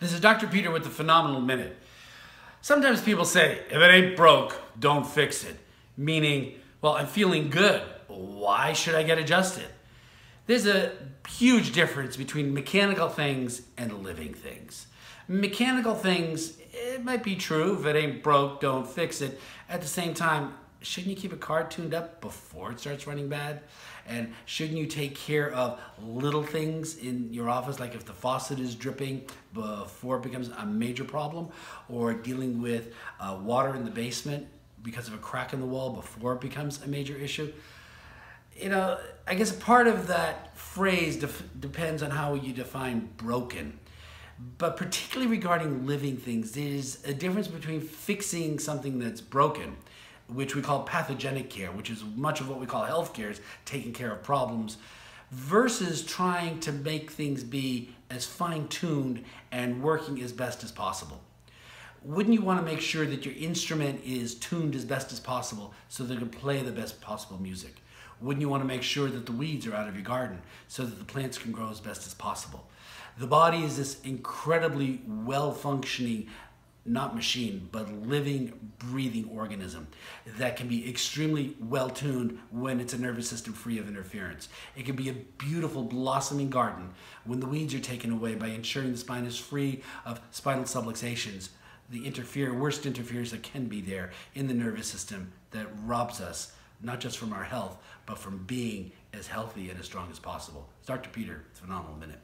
This is Dr. Peter with the Phenomenal Minute. Sometimes people say, if it ain't broke, don't fix it. Meaning, well, I'm feeling good. Why should I get adjusted? There's a huge difference between mechanical things and living things. Mechanical things, it might be true. If it ain't broke, don't fix it. At the same time, shouldn't you keep a car tuned up before it starts running bad? And shouldn't you take care of little things in your office, like if the faucet is dripping before it becomes a major problem, or dealing with uh, water in the basement because of a crack in the wall before it becomes a major issue? You know, I guess a part of that phrase def- depends on how you define broken. But particularly regarding living things, there's a difference between fixing something that's broken which we call pathogenic care, which is much of what we call healthcare, is taking care of problems, versus trying to make things be as fine tuned and working as best as possible. Wouldn't you want to make sure that your instrument is tuned as best as possible so that it can play the best possible music? Wouldn't you want to make sure that the weeds are out of your garden so that the plants can grow as best as possible? The body is this incredibly well functioning not machine, but living, breathing organism that can be extremely well tuned when it's a nervous system free of interference. It can be a beautiful blossoming garden when the weeds are taken away by ensuring the spine is free of spinal subluxations, the interfere, worst interference that can be there in the nervous system that robs us not just from our health, but from being as healthy and as strong as possible. Dr. Peter, it's a Phenomenal Minute.